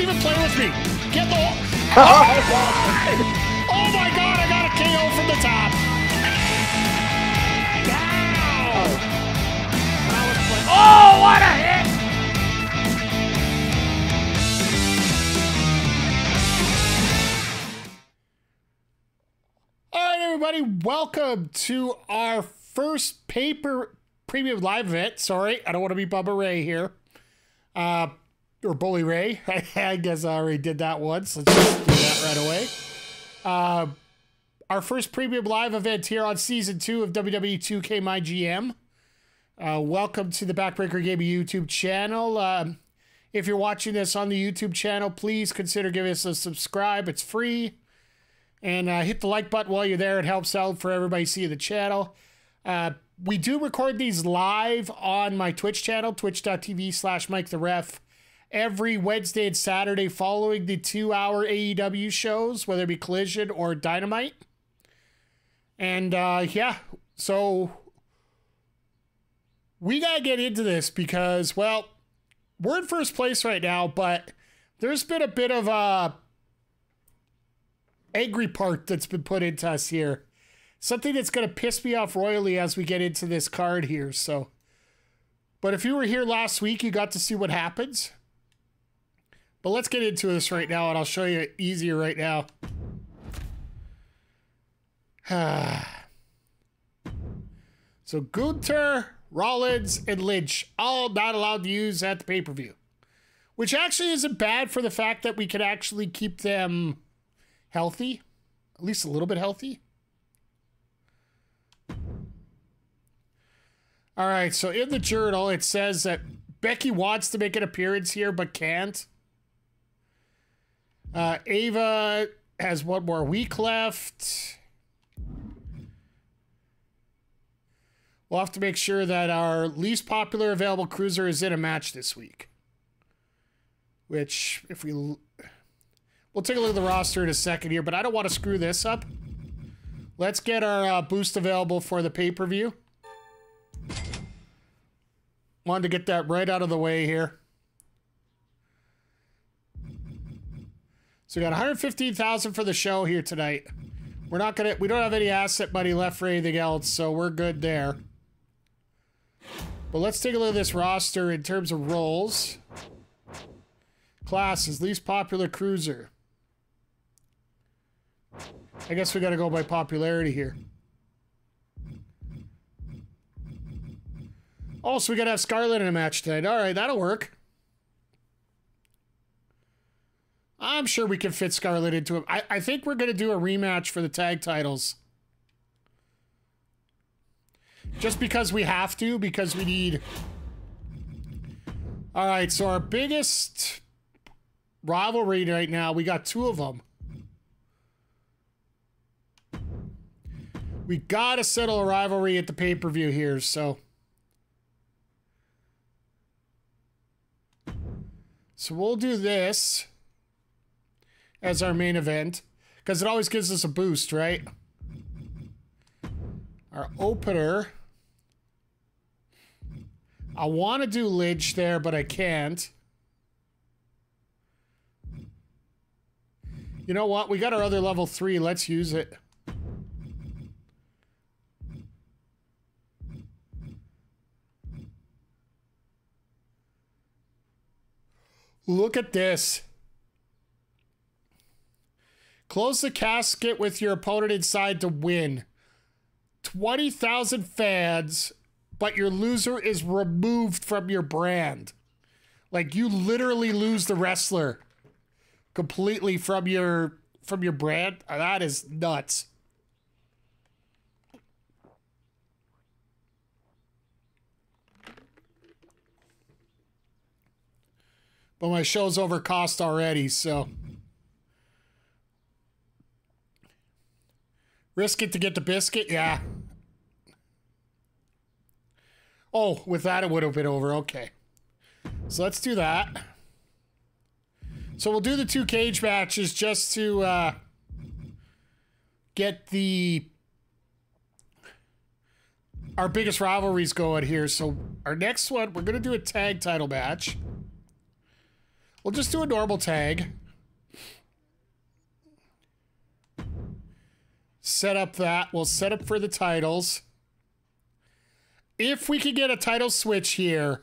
Don't even play with me. Get the. oh my god! I got a KO from the top. Oh, what a hit! All right, everybody, welcome to our first paper premium live event. Sorry, I don't want to be Bubba Ray here. Uh, or Bully Ray. I guess I already did that once. Let's just do that right away. Uh, our first premium live event here on season two of WWE 2K My GM. Uh, welcome to the Backbreaker Gaming YouTube channel. Um, if you're watching this on the YouTube channel, please consider giving us a subscribe. It's free. And uh, hit the like button while you're there. It helps out for everybody seeing the channel. Uh, we do record these live on my Twitch channel, twitch.tv slash Mike the Ref, every Wednesday and Saturday following the two hour AEW shows, whether it be Collision or Dynamite. And uh, yeah, so we got to get into this because, well, we're in first place right now, but there's been a bit of a angry part that's been put into us here. Something that's going to piss me off royally as we get into this card here. So, but if you were here last week, you got to see what happens. But let's get into this right now, and I'll show you easier right now. so Gunther, Rollins, and Lynch all not allowed to use at the pay-per-view. Which actually isn't bad for the fact that we can actually keep them healthy. At least a little bit healthy. All right, so in the journal, it says that Becky wants to make an appearance here, but can't. Uh, Ava has one more week left. We'll have to make sure that our least popular available cruiser is in a match this week. Which, if we... We'll take a look at the roster in a second here, but I don't want to screw this up. Let's get our uh, boost available for the pay-per-view. Wanted to get that right out of the way here. So we got 115,000 for the show here tonight. We're not gonna. We don't have any asset money left for anything else, so we're good there. But let's take a look at this roster in terms of roles. Classes, least popular cruiser. I guess we gotta go by popularity here. Oh, so we gotta have Scarlet in a match tonight. All right, that'll work. I'm sure we can fit Scarlett into it. I, I think we're gonna do a rematch for the tag titles. Just because we have to, because we need... All right, so our biggest rivalry right now, we got two of them. We gotta settle a rivalry at the pay-per-view here, so... So we'll do this as our main event, because it always gives us a boost, right? Our opener... I want to do Lynch there, but I can't. You know what? We got our other level 3. Let's use it. Look at this. Close the casket with your opponent inside to win. 20,000 fans, but your loser is removed from your brand. Like you literally lose the wrestler completely from your from your brand. That is nuts. But my show's over cost already, so. Risk it to get the biscuit? Yeah. Oh, with that it would have been over. Okay. So let's do that. So we'll do the two cage matches just to uh, get the our biggest rivalries going here. So our next one, we're going to do a tag title match. We'll just do a normal tag. Set up that. We'll set up for the titles. If we can get a title switch here,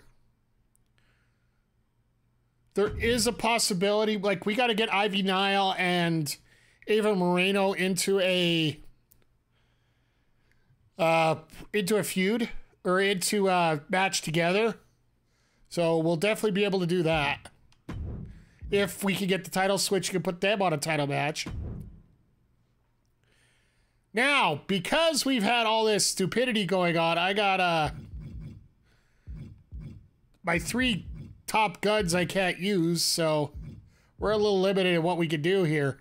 there is a possibility. Like, we got to get Ivy Nile and Ava Moreno into a uh, into a feud or into a match together. So we'll definitely be able to do that. If we can get the title switch, you can put them on a title match. Now, because we've had all this stupidity going on, I got uh my three top guns I can't use, so we're a little limited in what we can do here.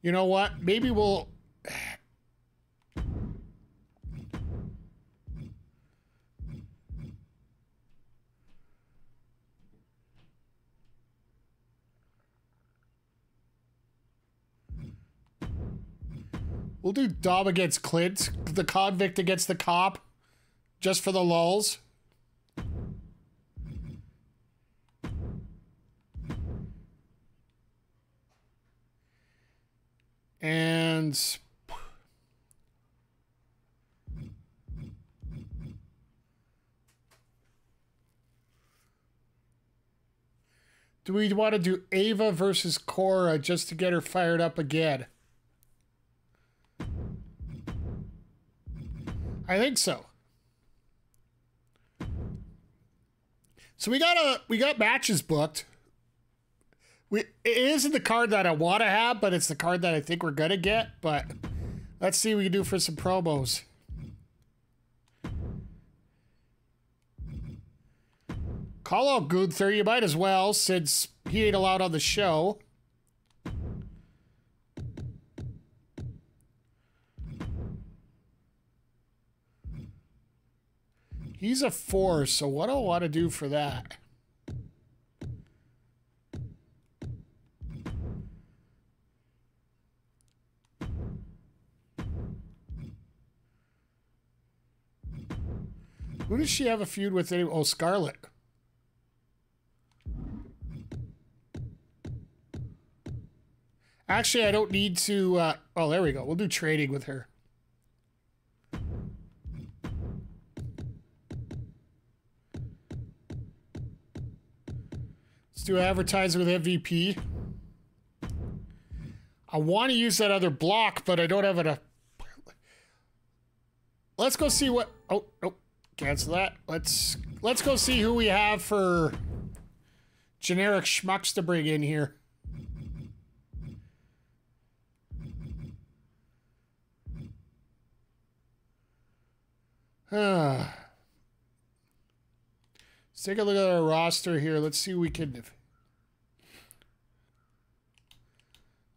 You know what? Maybe we'll. We'll do Dom against Clint, the convict against the cop, just for the lulls. And do we want to do Ava versus Cora just to get her fired up again? I think so. So we got a we got matches booked. We, it isn't the card that I want to have, but it's the card that I think we're to get. But let's see what we can do for some promos. Call out Gunther. You might as well, since he ain't allowed on the show. He's a four, so what do I want to do for that? Who does she have a feud with? Anyway? Oh, Scarlet. Actually, I don't need to. Uh, oh, there we go. We'll do trading with her. Let's do advertise with MVP. I want to use that other block, but I don't have it. Let's go see what. Oh, oh. Cancel that. Let's let's go see who we have for generic schmucks to bring in here. Ah. Let's take a look at our roster here. Let's see we can.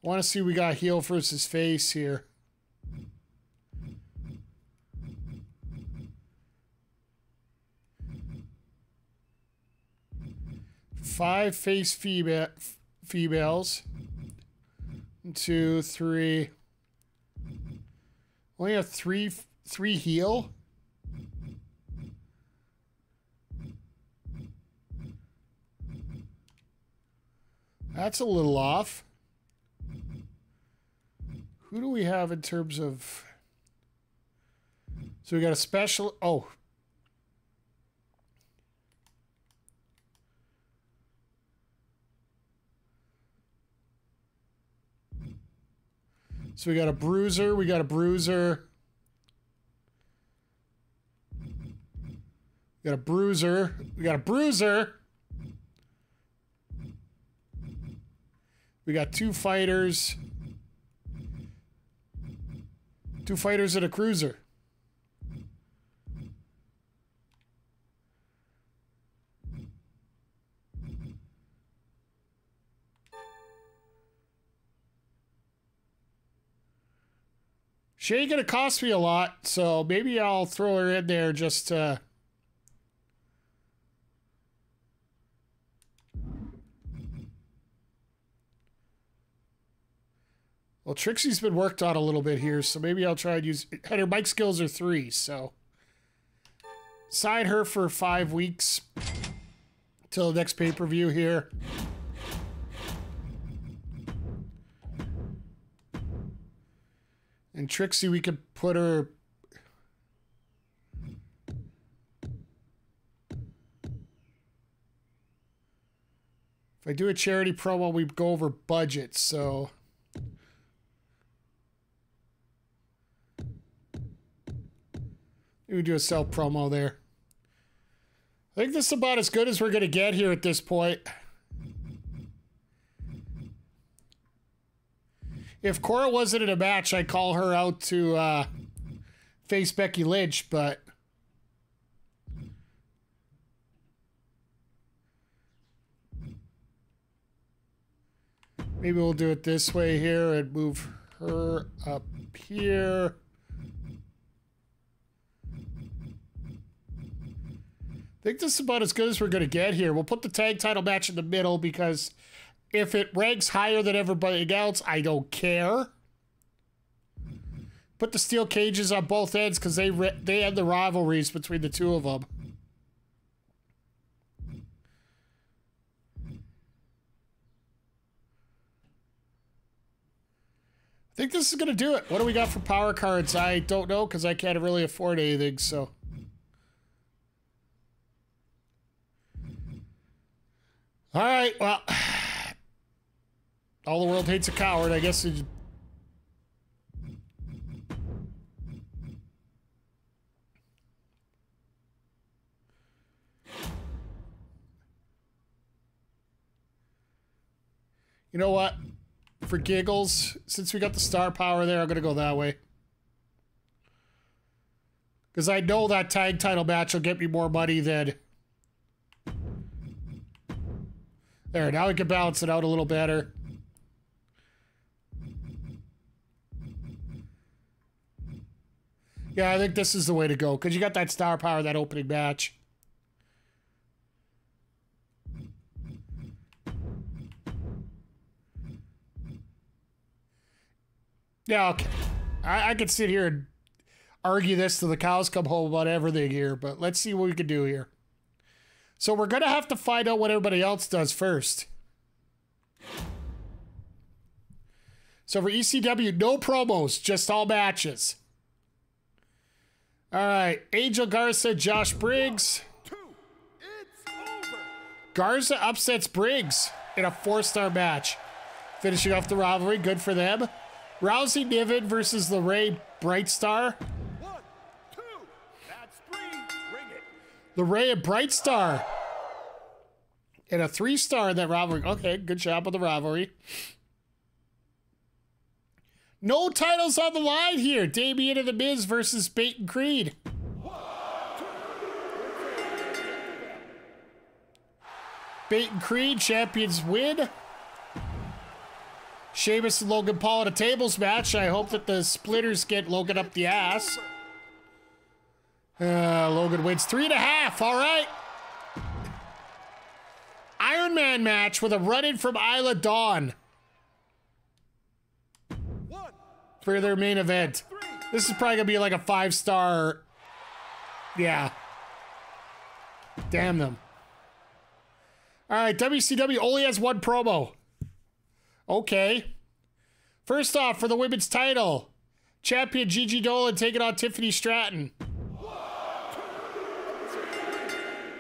Want to see we got heel versus face here. five face female females. Two, three. Only have three three heel. That's a little off. Who do we have in terms of... So we got a special... Oh, So we got a bruiser, we got a bruiser. We got a bruiser. We got a bruiser. We got two fighters. Two fighters and a cruiser. She ain't gonna cost me a lot, so maybe I'll throw her in there just to... Well, Trixie's been worked on a little bit here, so maybe I'll try and use her mic skills are three, so sign her for five weeks till the next pay-per-view here. And Trixie, we could put her If I do a charity promo, we go over budget, so. We do a self promo there. I think this is about as good as we're going to get here at this point. If Cora wasn't in a match, I'd call her out to uh, face Becky Lynch, but Maybe we'll do it this way here and move her up here. Think this is about as good as we're going to get here. We'll put the tag title match in the middle because if it ranks higher than everybody else, I don't care. Put the steel cages on both ends because they they had the rivalries between the two of them. I think this is going to do it. What do we got for power cards? I don't know because I can't really afford anything, so. All right, well. All the world hates a coward. I guess it, You know what? for giggles, since we got the star power there, I'm going to go that way. Because I know that tag title match will get me more money than... There, now we can balance it out a little better. Yeah, I think this is the way to go. Because you got that star power, that opening match. Yeah, okay. I, I could sit here and argue this till the cows come home about everything here, but let's see what we can do here. So we're going to have to find out what everybody else does first. So for ECW, no promos, just all matches. All right, Angel Garza, Josh Briggs. Garza upsets Briggs in a four-star match. Finishing off the rivalry, good for them. Rousey Niven versus LeRae Brightstar. It. of Bright Star. And a three star in that rivalry. Okay, good job on the rivalry. No titles on the line here. Damien and the Miz versus Peyton Creed. Peyton Creed, champions win. Sheamus and Logan Paul at a tables match. I hope that the splitters get Logan up the ass. Uh, Logan wins three and a half. All right. Iron Man match with a run in from Isla Dawn for their main event. This is probably going to be like a five star. Yeah. Damn them. All right, WCW only has one promo. Okay. First off, for the women's title, champion Gigi Dolan taking on Tiffany Stratton.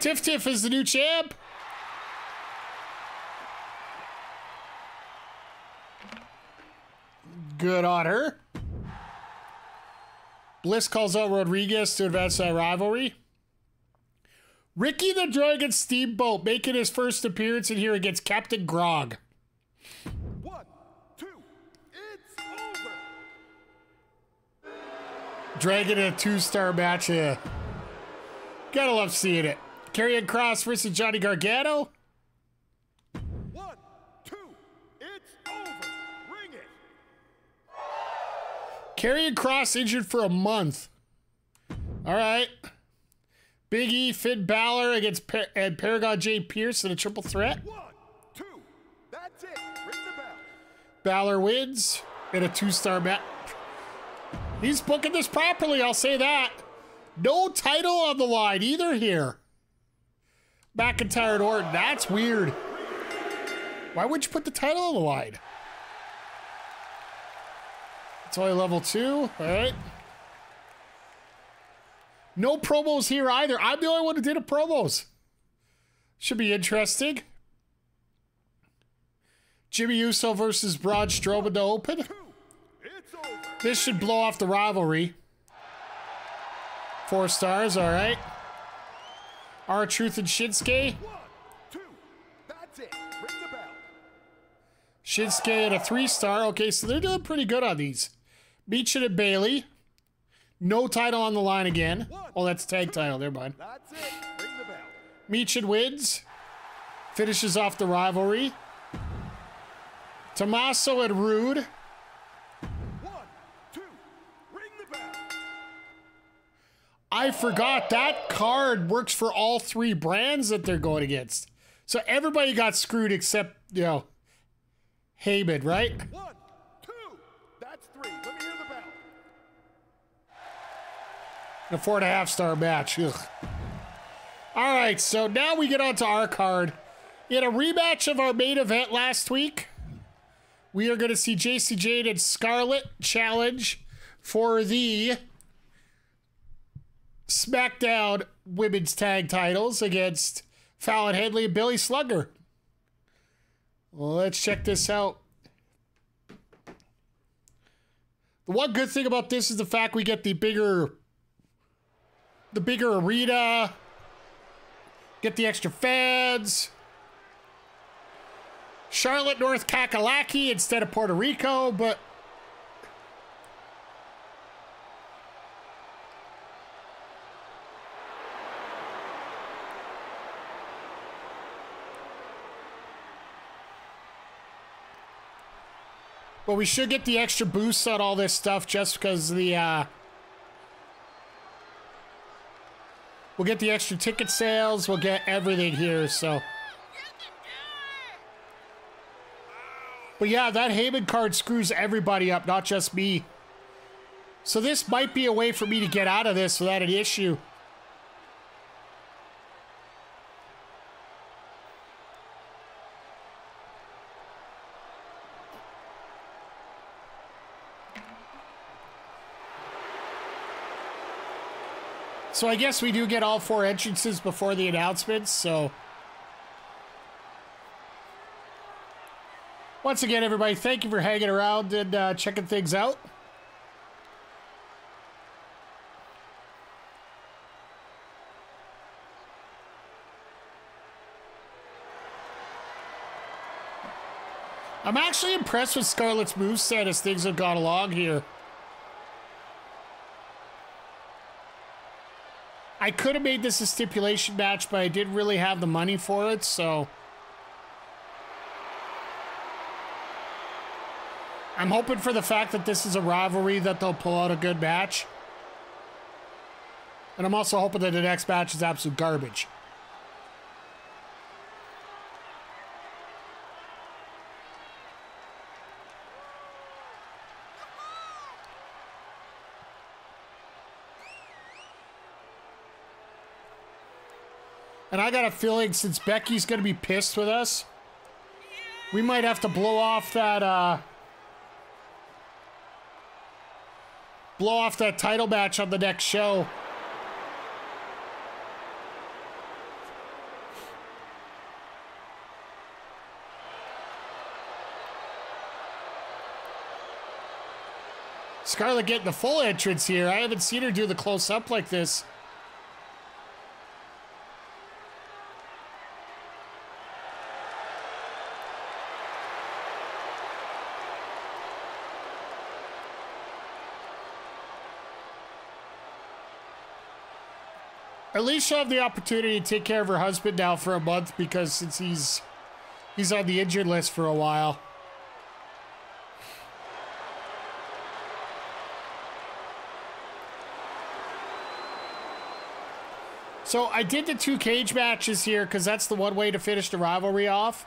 Tiff Tiff is the new champ. Good on her. Bliss calls out Rodriguez to advance that rivalry. Ricky the Dragon Steamboat making his first appearance in here against Captain Grog. One, two, it's over. Dragon in a two-star match here. Gotta love seeing it. Karrion Kross versus Johnny Gargano. One, two, it's over. Ring it. Karrion Kross injured for a month. All right. Big E, Finn Balor against pa and Paragon J. Pierce in a triple threat. One, two, that's it. Ring the bell. Balor wins. in a two-star match. He's booking this properly, I'll say that. No title on the line either here. McIntyre and Orton, that's weird. Why would you put the title on the line? It's only level two, all right. No promos here either. I'm the only one who did a promos. Should be interesting. Jimmy Uso versus Braun Strowman to open. This should blow off the rivalry. Four stars, all right. R-Truth and Shinsuke. Shinsuke at a three star. Okay, so they're doing pretty good on these. Michin and Bayley. No title on the line again. Oh, that's tag title. Never mind. Michin wins. Finishes off the rivalry. Tommaso and Roode. I forgot that card works for all three brands that they're going against. So everybody got screwed except, you know, Heyman, right? One, two, that's three. Let me hear the bell. A four and a half star match. Ugh. All right, so now we get on to our card. In a rematch of our main event last week, we are going to see Jacy Jayne and Scarlett challenge for the SmackDown Women's Tag Titles against Fallon Henley and Billy Slugger. Let's check this out. The one good thing about this is the fact we get the bigger the bigger arena, get the extra fans. Charlotte, North Kakalaki instead of Puerto Rico, but But we should get the extra boosts on all this stuff just because the, uh... We'll get the extra ticket sales. We'll get everything here, so... But yeah, that Heyman card screws everybody up, not just me. So this might be a way for me to get out of this without an issue. So I guess we do get all four entrances before the announcements, so... Once again, everybody, thank you for hanging around and uh, checking things out. I'm actually impressed with Scarlett's moveset as things have gone along here. I could have made this a stipulation match, but I didn't really have the money for it, so... I'm hoping for the fact that this is a rivalry that they'll pull out a good match. And I'm also hoping that the next match is absolute garbage. I got a feeling since Becky's going to be pissed with us, we might have to blow off that, uh, blow off that title match on the next show. Scarlett getting the full entrance here. I haven't seen her do the close up like this. At least she'll have the opportunity to take care of her husband now for a month because since he's he's on the injured list for a while. So I did the two cage matches here because that's the one way to finish the rivalry off.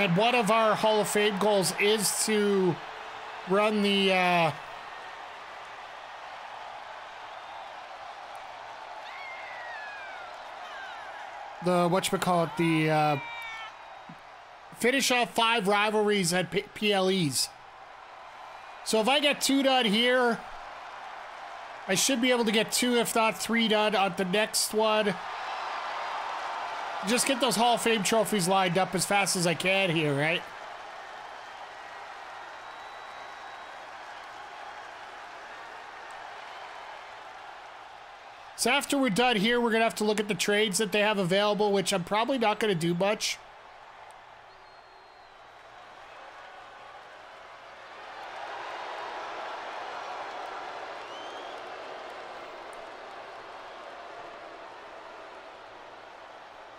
And one of our Hall of Fame goals is to run the uh, the it the uh, finish off five rivalries at P- PLEs. So if I get two done here, I should be able to get two, if not three done on the next one. Just get those Hall of Fame trophies lined up as fast as I can here, right? So after we're done here, we're going to have to look at the trades that they have available, which I'm probably not going to do much.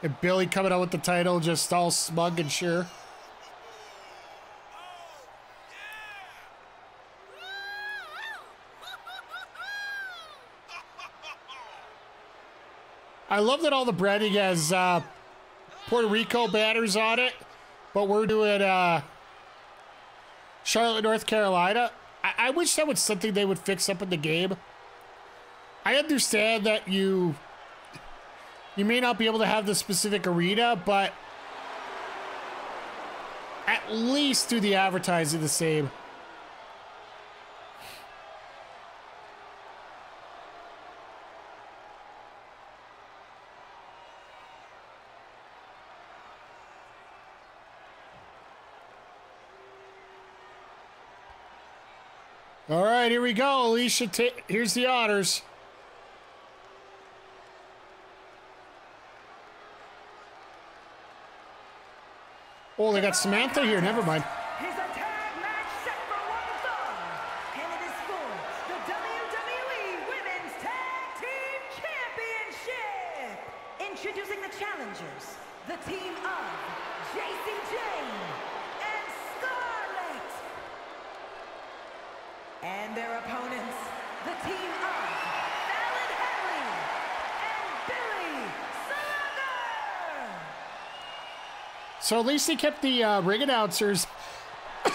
And Billy coming out with the title, just all smug and sure. I love that all the branding has uh, Puerto Rico banners on it, but we're doing uh, Charlotte, North Carolina. I-, I wish that was something they would fix up in the game. I understand that you you may not be able to have the specific arena, but at least do the advertising the same. All right, here we go. Alicia, here's the honors. Oh, they got Samantha here. Never mind. So at least they kept the uh, ring announcers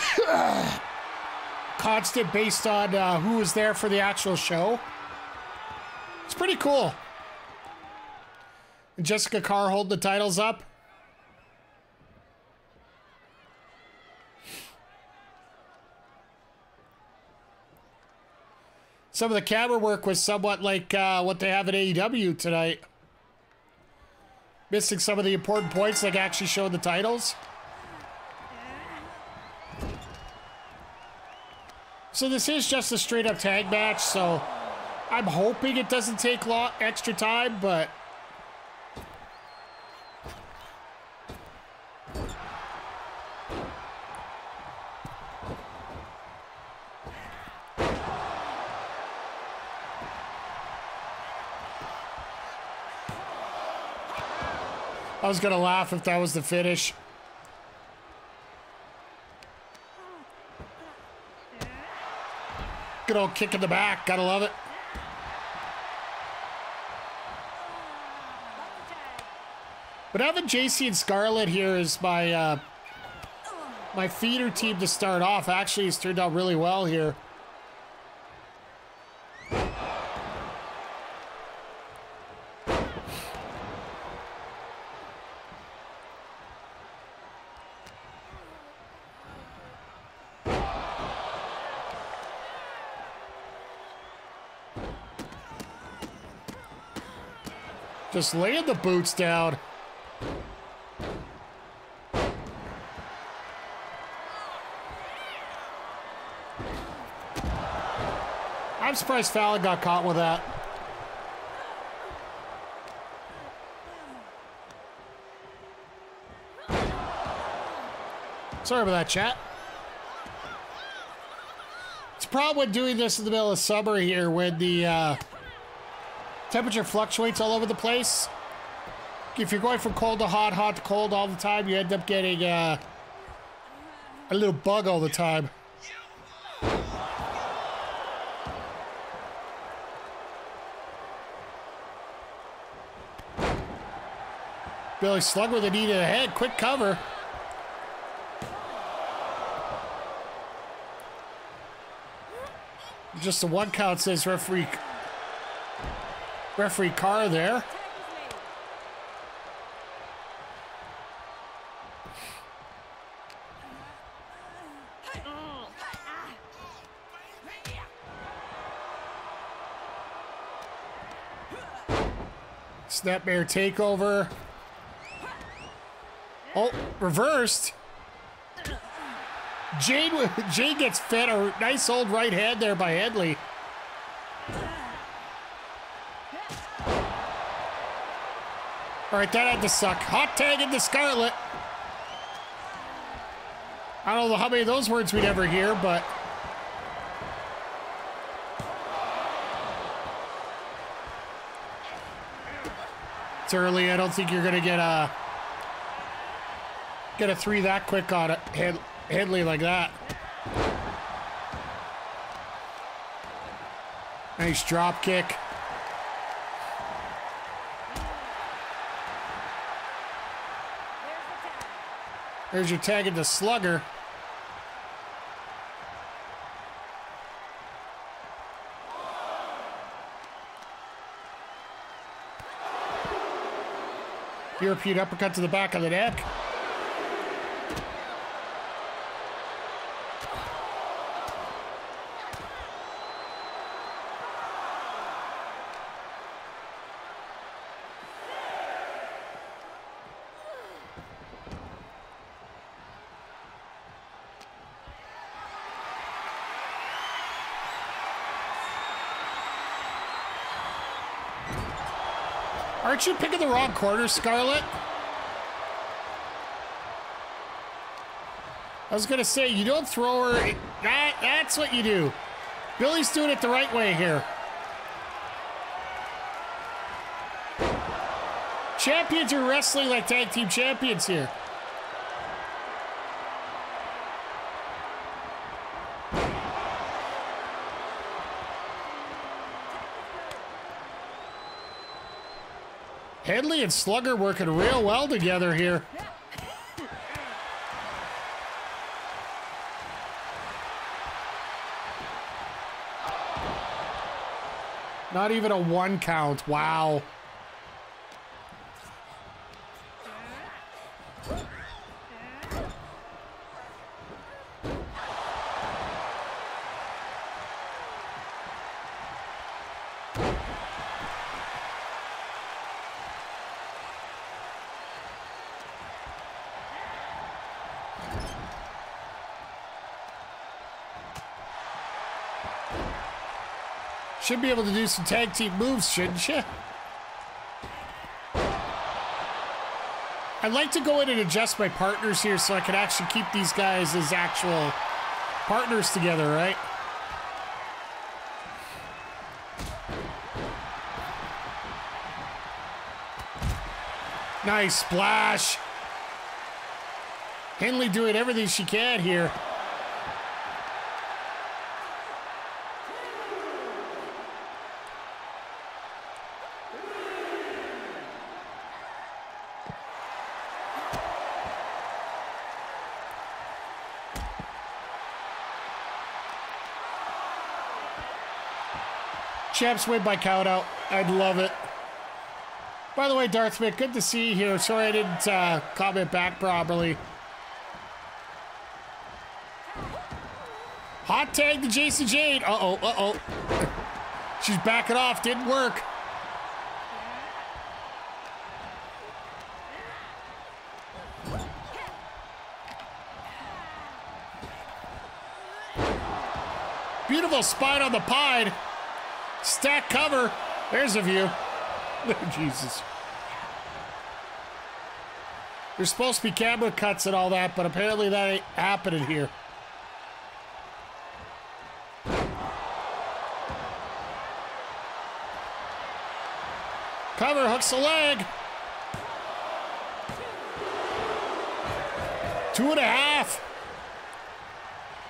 constant based on uh, who was there for the actual show. It's pretty cool. Jessica Carr hold the titles up. Some of the camera work was somewhat like uh, what they have at AEW tonight missing some of the important points, like actually showing the titles. So this is just a straight up tag match, so I'm hoping it doesn't take extra time, but I was gonna laugh if that was the finish. Good old kick in the back. Gotta love it. But having Jacy and Scarlett here is my uh, my feeder team to start off actually has turned out really well here. Just laying the boots down. I'm surprised Fallon got caught with that. Sorry about that, chat. It's a problem with doing this in the middle of summer here when the uh, Temperature fluctuates all over the place. If you're going from cold to hot, hot to cold all the time, you end up getting uh, a little bug all the time. Billy Slug with a knee to the head. Quick cover. Just a one count says referee referee Carr there. Snapmare takeover. Oh, reversed. Jade, Jade gets fed a nice old right hand there by Headley. All right, that had to suck. Hot tag into Scarlet. I don't know how many of those words we'd ever hear, but it's early. I don't think you're gonna get a get a three that quick on it, Head, Headley like that. Nice drop kick. There's your tag into Slugger. European uppercut to the back of the neck. Aren't you picking the wrong corner, Scarlett? I was gonna say, you don't throw her. That, that's what you do. Billy's doing it the right way here. Champions are wrestling like tag team champions here. And Slugger working real well together here. Not even a one count. Wow. Should be able to do some tag team moves, shouldn't you? I'd like to go in and adjust my partners here so I can actually keep these guys as actual partners together, right? Nice splash. Henley doing everything she can here. Champs win by count out. I'd love it. By the way, Darth Mick, good to see you here. Sorry I didn't uh, comment back properly. Hot tag to Jacy Jade. Uh-oh, uh-oh. She's backing off. Didn't work. Beautiful spine on the pine. Stack cover. There's a view. Oh, Jesus. There's supposed to be camera cuts and all that, but apparently that ain't happening here. Cover, hooks the leg. Two and a half.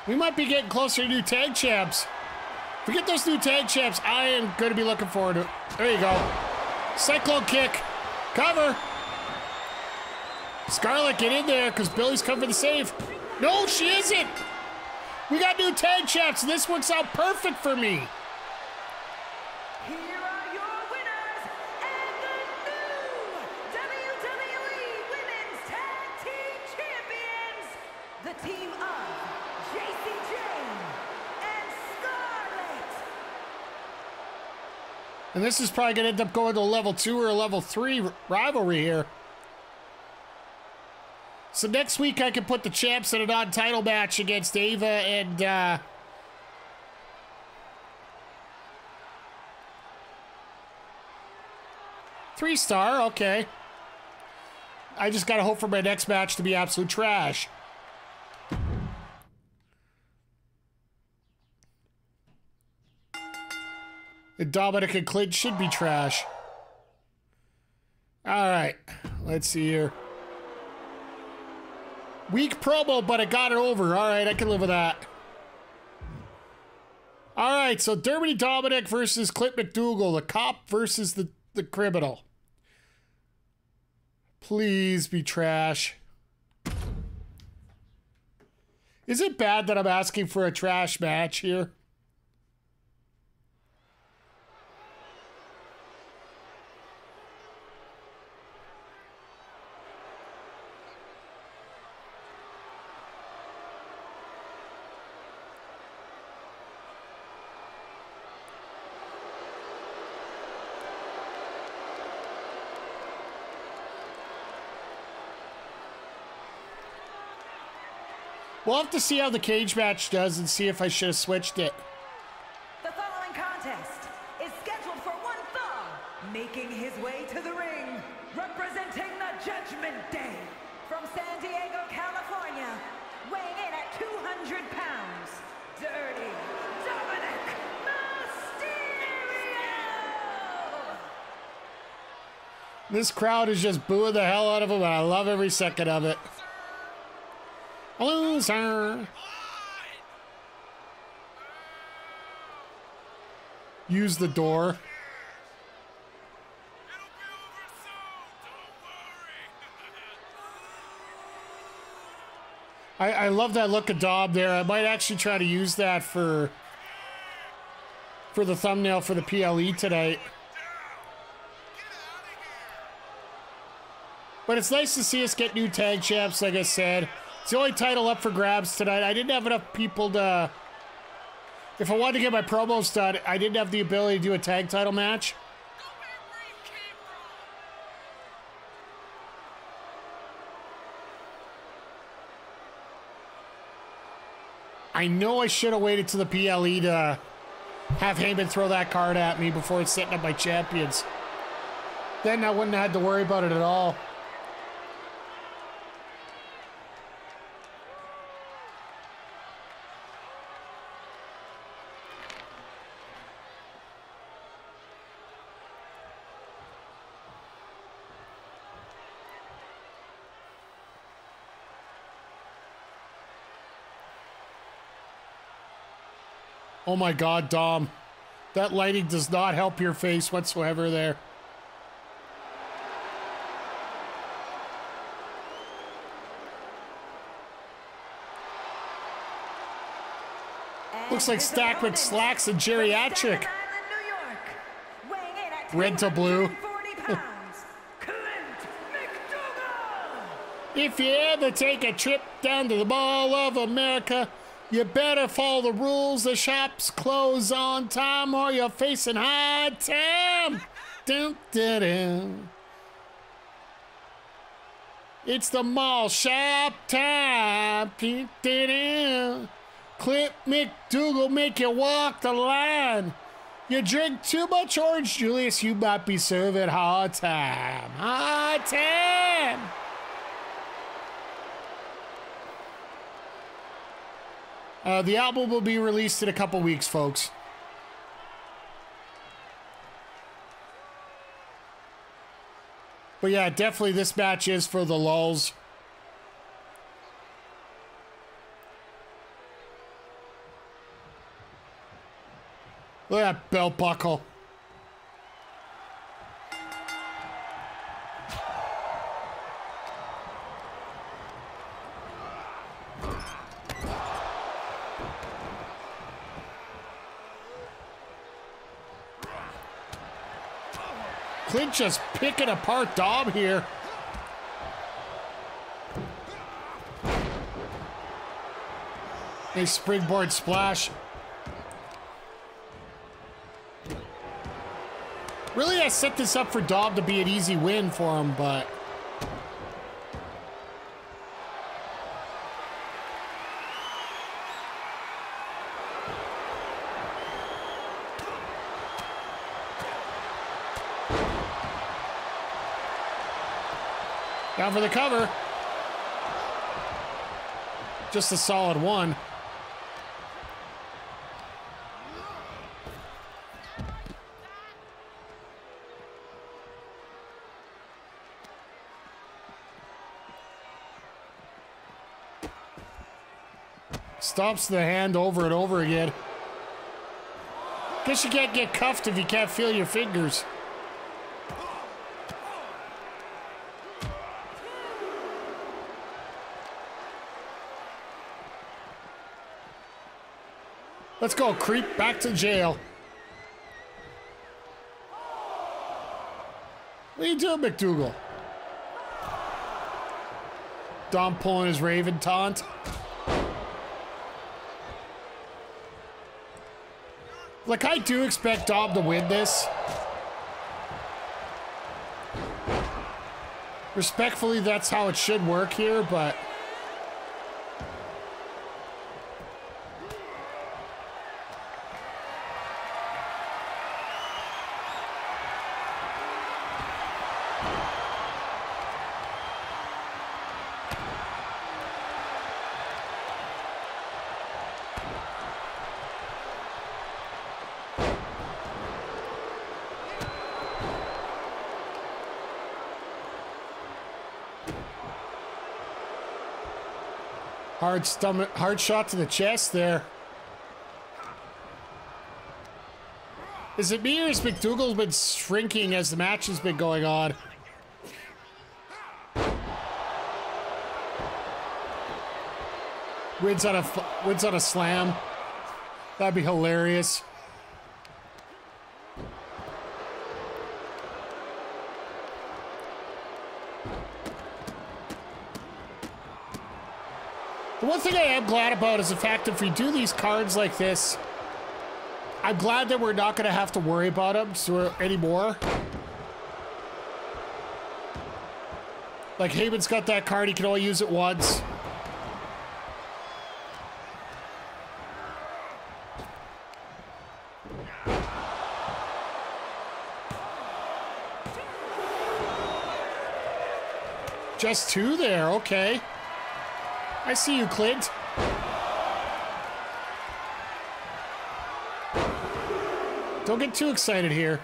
We might be getting closer to new tag champs. Forget those new tag champs. I am going to be looking forward to it. There you go. Cyclone kick. Cover. Scarlett, get in there because Billy's coming for the save. No, she isn't. We got new tag champs. This works out perfect for me. And this is probably going to end up going to a level two or a level three rivalry here. So next week I can put the champs in a non-title match against Ava and uh, three star. Okay. I just gotta hope for my next match to be absolute trash. Dominic and Clint should be trash. All right, let's see here. Weak promo, but I got it over. All right, I can live with that. All right, so Dermody Dominic versus Clint McDougall, the cop versus the, the criminal. Please be trash. Is it bad that I'm asking for a trash match here? We'll have to see how the cage match does and see if I should have switched it. The following contest is scheduled for one fall, making his way to the ring, representing the Judgment Day from San Diego, California, weighing in at 200 pounds, Dirty Dominic Mysterio! This crowd is just booing the hell out of him, and I love every second of it. Use the door. I, I love that look of Dom there. I might actually try to use that for for the thumbnail for the PLE tonight. But it's nice to see us get new tag champs, like I said. It's the only title up for grabs tonight. I didn't have enough people to... If I wanted to get my promos done, I didn't have the ability to do a tag title match. I know I should have waited to the PLE to have Heyman throw that card at me before setting up my champions. Then I wouldn't have had to worry about it at all. Oh my god, Dom. That lighting does not help your face whatsoever there. Looks like Stackman slacks and geriatric. Red to blue. 240 pounds, Clint McDougall. If you ever take a trip down to the Mall of America, you better follow the rules. The shops close on time or you're facing hard time. Dun, dun, dun. It's the mall shop time. Dun, dun, dun. Clint McDougall make you walk the line. You drink too much orange, Julius, you might be serving hard time. Hard time. Uh, the album will be released in a couple weeks, folks. But yeah, definitely this match is for the lulls. Look at that belt buckle. Just picking apart Dom here. A springboard splash. Really, I set this up for Dom to be an easy win for him, but... Down for the cover. Just a solid one. Stops the hand over and over again. Guess you can't get cuffed if you can't feel your fingers. Let's go, creep. Back to jail. What are you doing, McDougall? Dom pulling his Raven taunt. Like, I do expect Dom to win this. Respectfully, that's how it should work here, but... Hard stomach, hard shot to the chest there. Is it me or has McDougall's been shrinking as the match has been going on? Wins on a wins on a slam. That'd be hilarious. The glad about is the fact if we do these cards like this, I'm glad that we're not going to have to worry about them anymore. Like Heyman's got that card, he can only use it once. Just two there, okay. I see you, Clint. Don't get too excited here.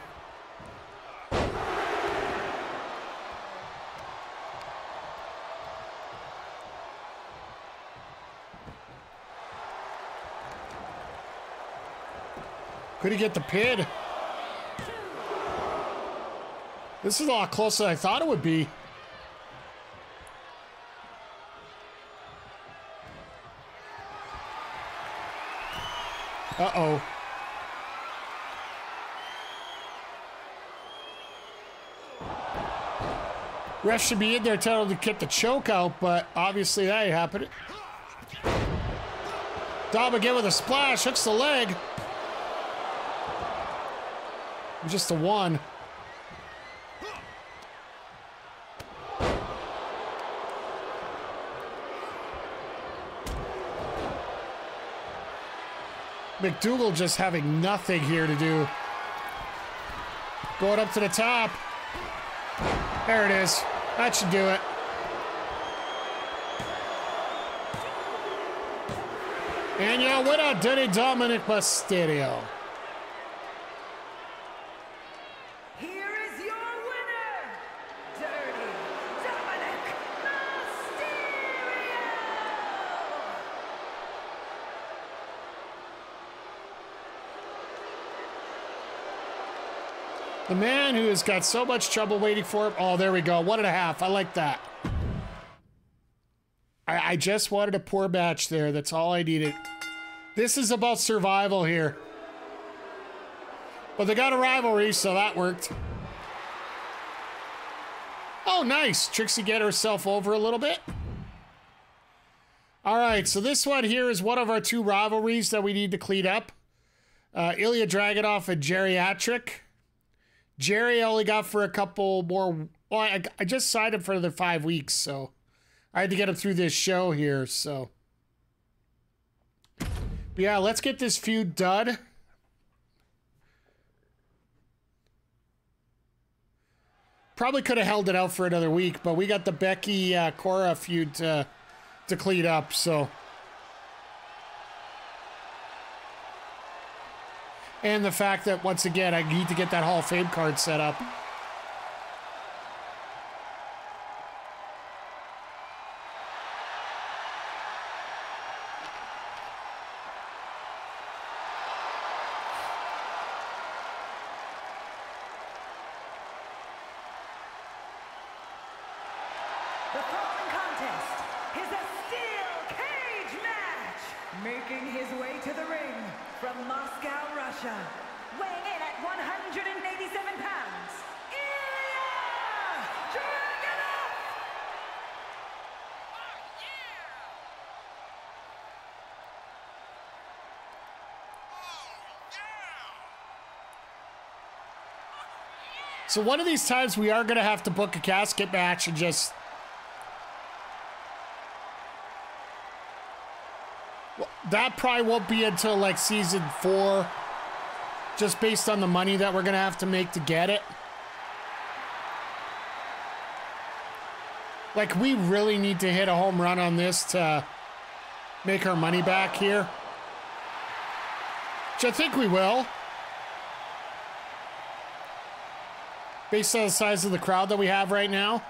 Could he get the pin? This is a lot closer than I thought it would be. Uh-oh. Ref should be in there telling him to get the choke out, but obviously that ain't happening. Dom again with a splash, hooks the leg. Just a one. McDougall just having nothing here to do. Going up to the top. There it is. That should do it. And your winner, Dirty Dominic Mysterio. Here is your winner, Dirty Dominic Mysterio! The man who has got so much trouble waiting for him. Oh, there we go. One and a half. I like that. I, I just wanted a poor match there. That's all I needed. This is about survival here. But they got a rivalry, so that worked. Oh, nice. Trixie get herself over a little bit. All right, so this one here is one of our two rivalries that we need to clean up. Uh, Ilja Dragunov and Jerry Hatrick. Jerry only got for a couple more. Well, I, I just signed him for the five weeks, so I had to get him through this show here. So, but yeah, let's get this feud done. Probably could have held it out for another week, but we got the Becky uh, Cora feud to, to clean up, so. And the fact that, once again, I need to get that Hall of Fame card set up. The following contest is a steel cage match. Making his way to the ring from Moscow, Russia. Weighing in at 187 pounds, Ilja Dragunov! So one of these times we are going to have to book a casket match and just. Well, That probably won't be until like season four, just based on the money that we're going to have to make to get it. Like, we really need to hit a home run on this to make our money back here. Which I think we will. based on the size of the crowd that we have right now.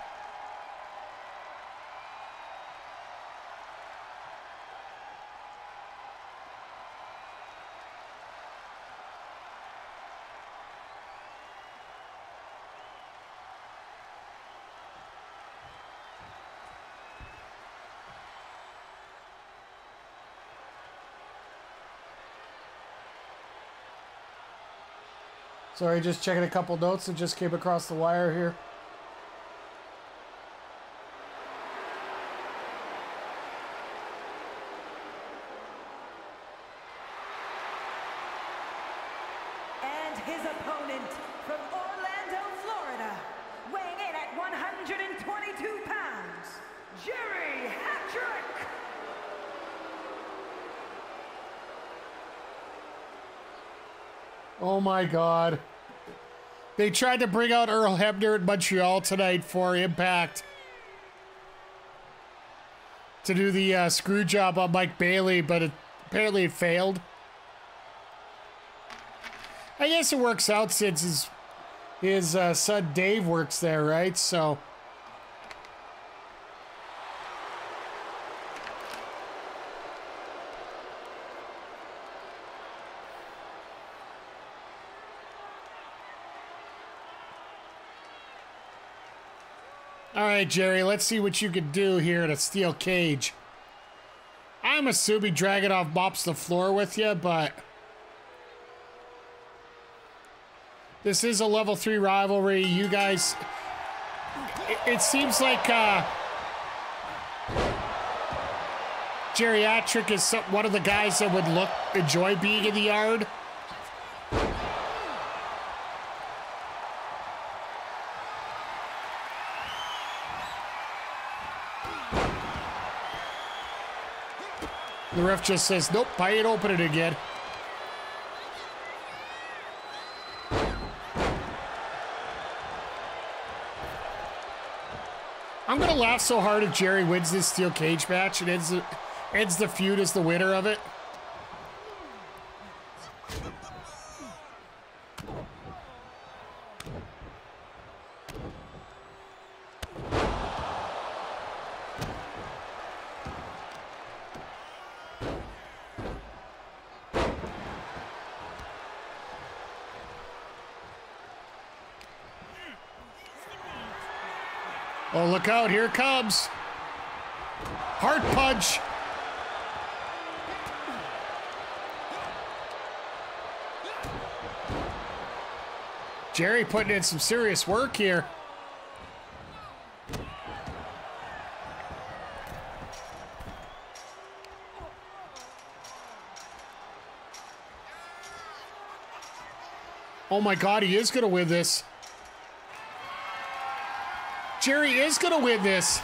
Sorry, just checking a couple notes that just came across the wire here. And his opponent from Orlando, Florida, weighing in at 122 pounds, Jerry Hatrick! Oh my god. They tried to bring out Earl Hebner in Montreal tonight for Impact. To do the uh, screw job on Mike Bailey, but it, apparently it failed. I guess it works out since his, his uh, son Dave works there, right? So. All right, Jerry, let's see what you can do here in a steel cage. I'm assuming Dragunov mops the floor with you, but this is a level three rivalry. You guys, it, it seems like uh, Jerry Hatrick is some, one of the guys that would look enjoy being in the yard. Just says, nope, I ain't opening it again. I'm gonna laugh so hard if Jerry wins this steel cage match and ends the, ends the feud as the winner of it. Look out, here comes. Heart punch. Jerry putting in some serious work here. Oh my God, he is going to win this. Jerry is gonna win this.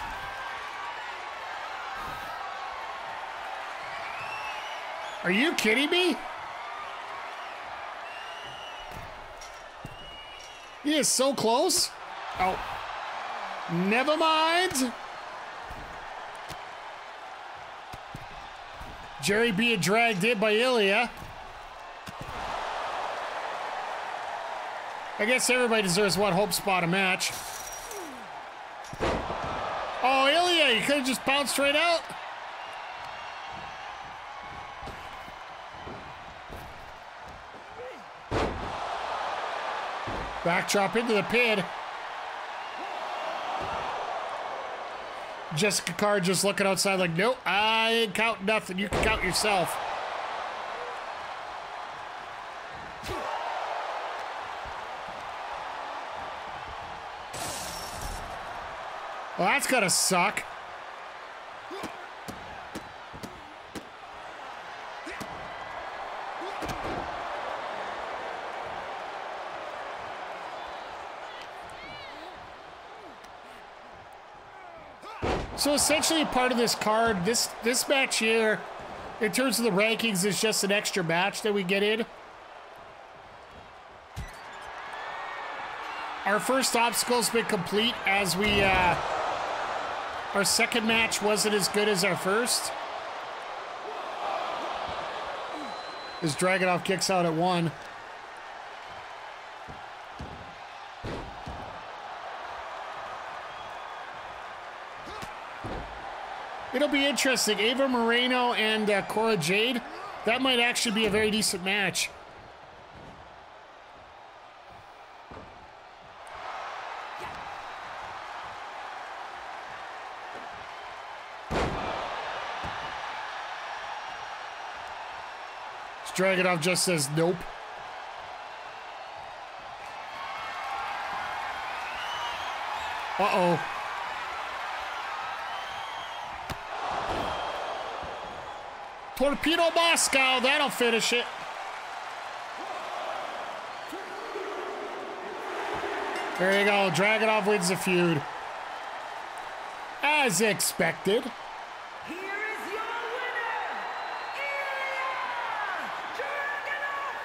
Are you kidding me? He is so close. Oh. Never mind. Jerry being dragged in by Ilja. I guess everybody deserves one hope spot a match. Ilja, you could have just bounced right out. Backdrop into the pin. Jessica Carr just looking outside like, nope, I ain't count nothing. You can count yourself. Well, that's gonna suck. So essentially, part of this card, this this match here, in terms of the rankings, is just an extra match that we get in. Our first obstacle's been complete as we, uh, our second match wasn't as good as our first. As Dragunov kicks out at one. Interesting. Ava Moreno and uh, Cora Jade. That might actually be a very decent match. Dragunov just says nope. Uh-oh. Torpedo Moscow, that'll finish it. There you go, Dragunov wins the feud. As expected. Here is your winner, Ilja Dragunov.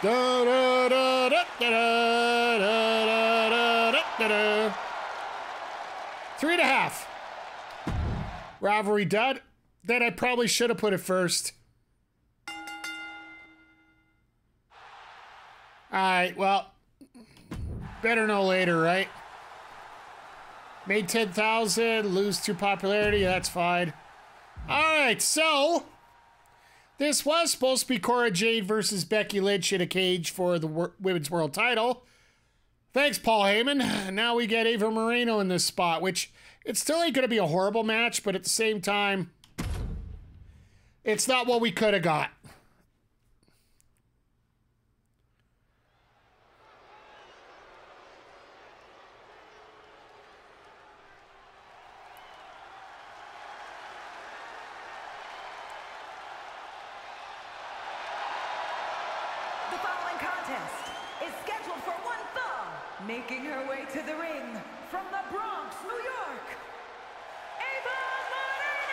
Da, da, da, Rivalry dud. Then I probably should have put it first. All right, well, better know later, right? Made 10,000, lose to popularity, that's fine. All right, so this was supposed to be Cora Jade versus Becky Lynch in a cage for the Women's World title. Thanks, Paul Heyman. Now we get Ava Moreno in this spot, which it still ain't going to be a horrible match, but at the same time, it's not what we could have got. The following contest is scheduled for one fall, making her way to the ring from the Bronx, New York, Ava Moreno!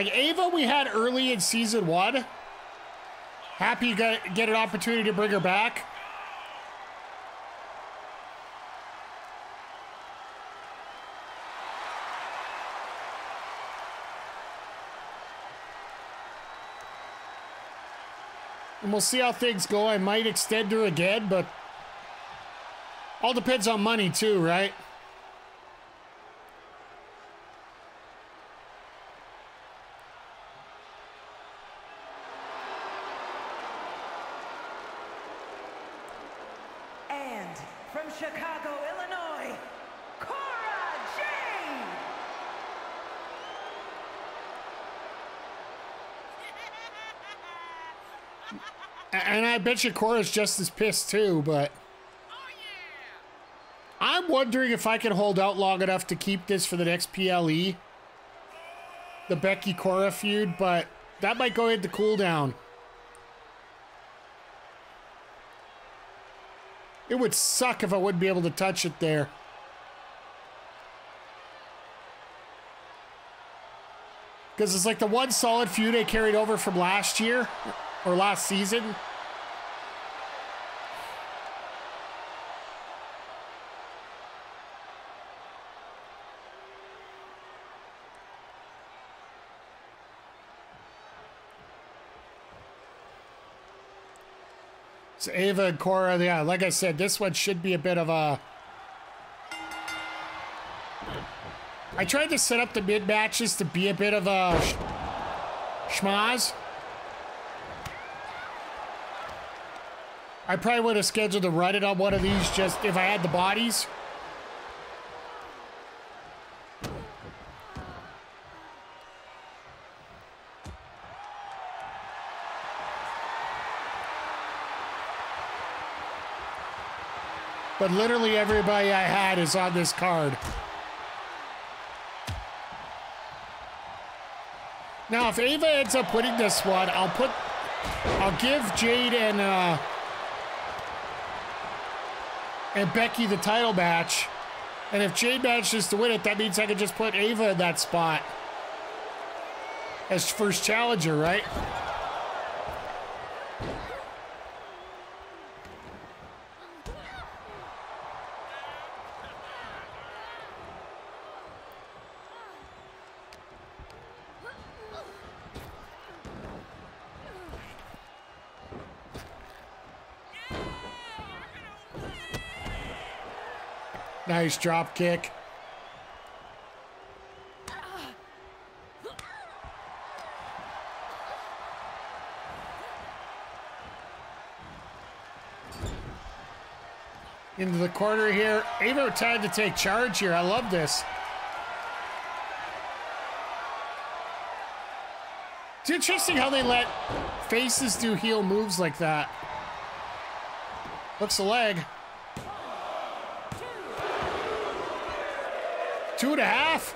Like Ava, we had early in season one. Happy got get an opportunity to bring her back. And we'll see how things go. I might extend her again, but all depends on money too, right? And from Chicago, Illinois, Cora Jade! And I bet you Cora's just as pissed too, but I'm wondering if I can hold out long enough to keep this for the next PLE. the Becky Cora feud, but that might go into cooldown. It would suck if I wouldn't be able to touch it there. Because it's like the one solid feud I carried over from last year or last season. So Ava and Cora, yeah, like I said, this one should be a bit of a. I tried to set up the mid matches to be a bit of a sh- schmaz. I probably would have scheduled to run it on one of these just if I had the bodies. But literally everybody I had is on this card. Now, if Ava ends up winning this one, I'll put, I'll give Jade and uh, and Becky the title match. And if Jade manages to win it, that means I can just put Ava in that spot as first challenger, right? Nice drop kick. Into the corner here. Ava tried to take charge here. I love this. It's interesting how they let faces do heel moves like that. Looks a leg. And a half.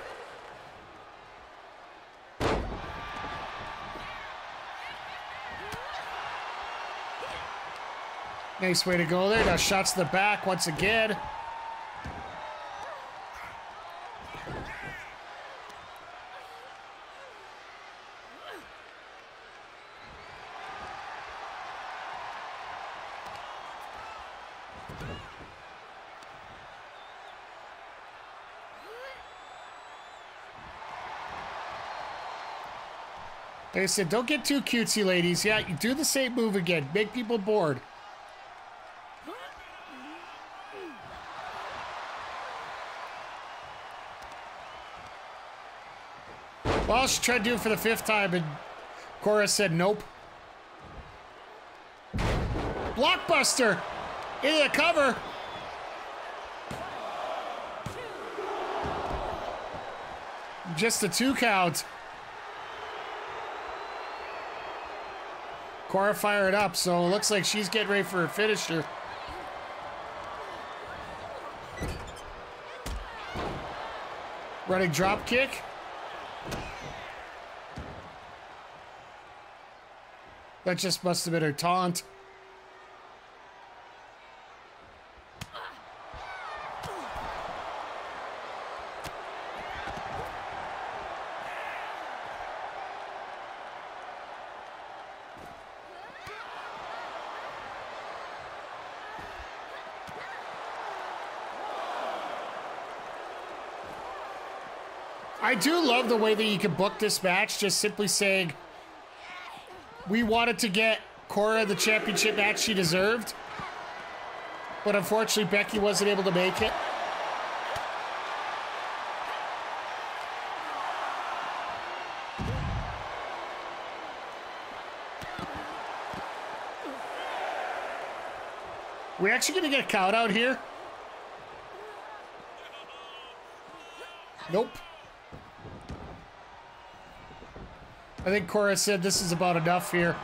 Nice way to go there. Now shots to the back once again. Like I said, don't get too cutesy, ladies. Yeah, you do the same move again. Make people bored. Well, she tried to do it for the fifth time, and Cora said nope. Blockbuster! Into the cover! Just a two count. Cora fired up, so it looks like she's getting ready for a finisher. Running drop kick. That just must have been her taunt. I do love the way that you can book this match, just simply saying we wanted to get Cora the championship match she deserved, but unfortunately Becky wasn't able to make it. We actually gonna get a count out here? Nope. I think Cora said this is about enough here.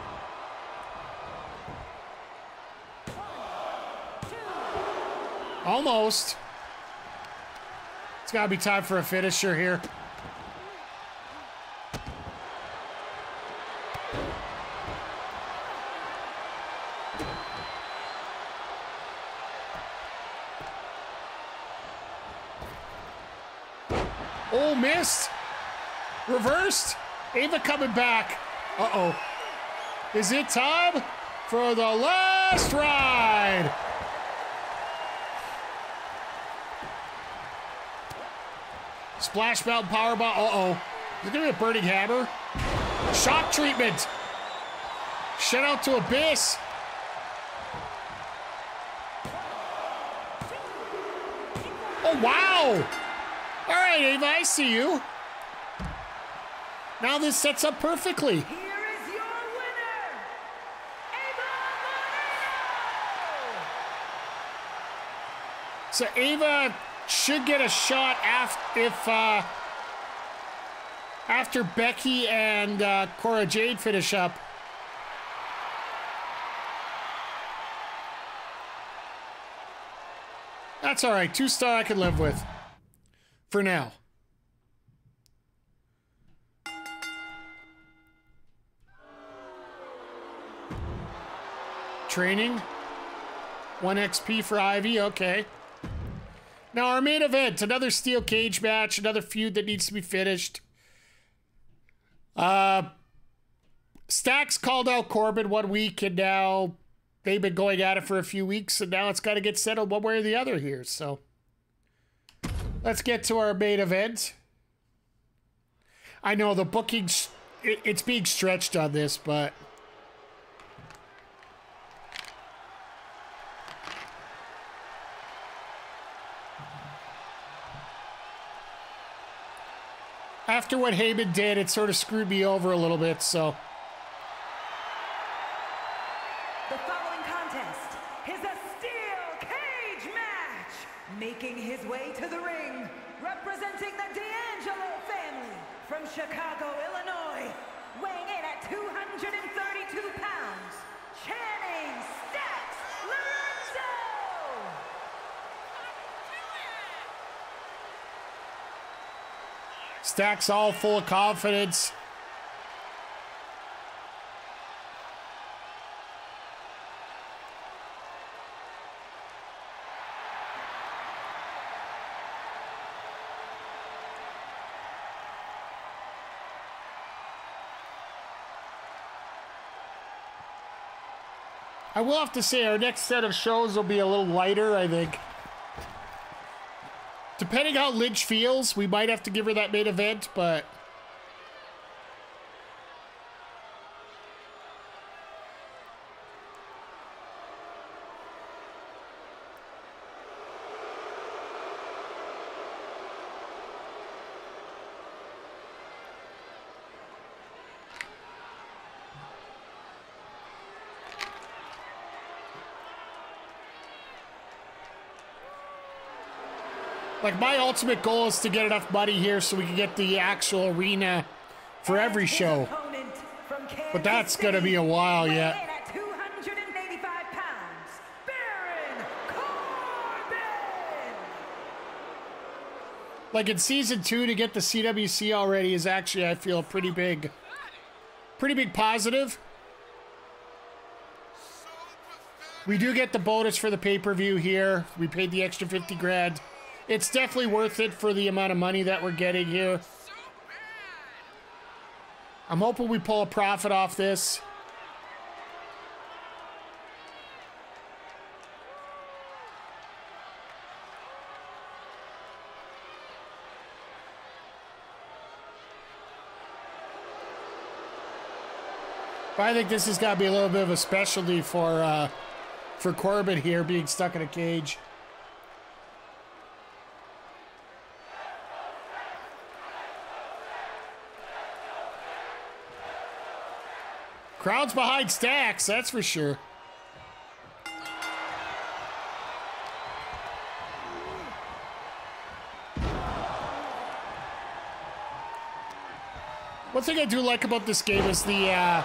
Almost. It's got to be time for a finisher here. Oh, missed. Reversed. Ava coming back. Uh-oh. Is it time for the last ride? Splash Mountain Powerbomb. Uh-oh. Is it going to be a burning hammer? Shock treatment. Shut out to Abyss. Oh, wow. All right, Ava, I see you. Now this sets up perfectly. Here is your winner, Ava Moreno! So Ava should get a shot after if uh, after Becky and uh, Cora Jade finish up. That's all right. Two star I can live with for now. Training. 1 XP for Ivy. Okay. Now, our main event another steel cage match, another feud that needs to be finished. Uh, Stacks called out Corbin one week, and now they've been going at it for a few weeks, and now it's got to get settled one way or the other here. So let's get to our main event. I know the booking's it, it's being stretched on this, but after what Heyman did, it sort of screwed me over a little bit. So Stacks all full of confidence. I will have to say, our next set of shows will be a little lighter, I think. Depending how Lynch feels, we might have to give her that main event, but like my ultimate goal is to get enough money here so we can get the actual arena for every show. But that's Kansas gonna be a while yet. in at 285 pounds, Baron Corbin. Like in season two, to get the CWC already is actually, I feel, pretty big. Pretty big positive. We do get the bonus for the pay per view here. We paid the extra 50 grand. It's definitely worth it for the amount of money that we're getting here. I'm hoping we pull a profit off this. But I think this has got to be a little bit of a specialty for uh, for Corbin here, being stuck in a cage. Crowd's behind Stacks, that's for sure. One thing I do like about this game is the uh,